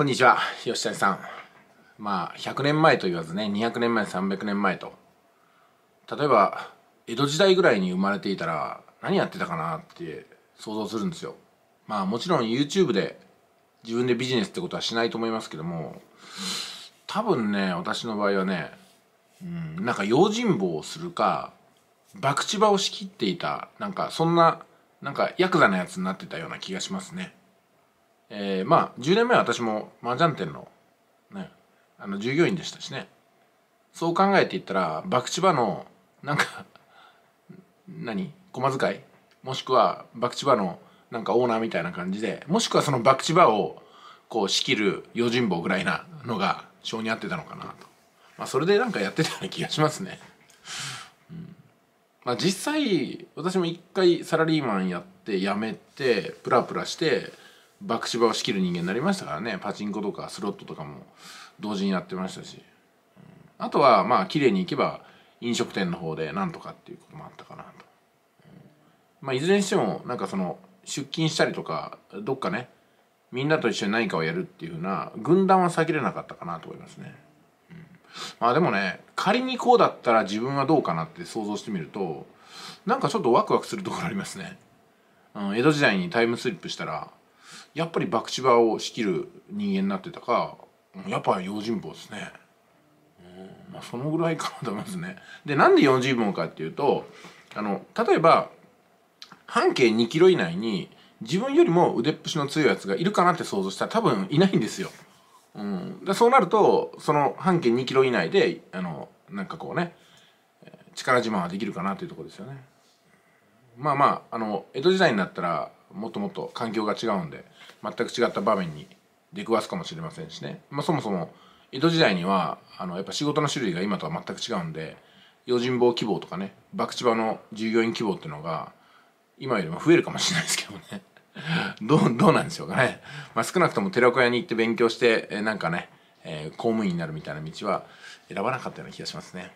こんにちは吉谷さん。まあ100年前と言わずね200年前300年前と。例えば江戸時代ぐらいに生まれていたら何やってたかなって想像するんですよ。まあもちろん YouTube で自分でビジネスってことはしないと思いますけども多分ね私の場合はねうんなんか用心棒をするか博打場を仕切っていたなんかそんななんかヤクザなやつになってたような気がしますね。えー、まあ10年前は私も麻雀店のねあの従業員でしたしね。そう考えていったら博打場のなんか何？駒使い？もしくは博打場のなんかオーナーみたいな感じでもしくはその博打場をこう仕切る用心棒ぐらいなのが性に合ってたのかなと、まあ、それでなんかやってたような気がしますね。まあ、実際私も一回サラリーマンやって辞めてプラプラして博打場を仕切る人間になりましたからね。パチンコとかスロットとかも同時にやってましたし、うん、あとはまあ綺麗にいけば飲食店の方でなんとかっていうこともあったかなと、まあいずれにしてもなんかその出勤したりとかどっかねみんなと一緒に何かをやるっていうふうな軍団は避けれなかったかなと思いますね、うん、まあでもね仮にこうだったら自分はどうかなって想像してみるとなんかちょっとワクワクするところありますね、うん、江戸時代にタイムスリップしたらやっぱり博打場を仕切る人間になってたかやっぱ用心棒ですね、うんまあ、そのぐらいかなと思いますねでなんで用心棒かっていうとあの例えば半径2キロ以内に自分よりも腕っぷしの強いやつがいるかなって想像したら多分いないんですよ。うん、でそうなるとその半径2キロ以内であのなんかこうね力自慢はできるかなというところですよね。まあまああの江戸時代になったらもっともっと環境が違うんで全く違った場面に出くわすかもしれませんしね、まあ、そもそも江戸時代にはあのやっぱ仕事の種類が今とは全く違うんで用心棒希望とかね博打場の従業員希望っていうのが今よりも増えるかもしれないですけどね。どうどうなんでしょうかね、まあ、少なくとも寺子屋に行って勉強してえなんかね、えー、公務員になるみたいな道は選ばなかったような気がしますね。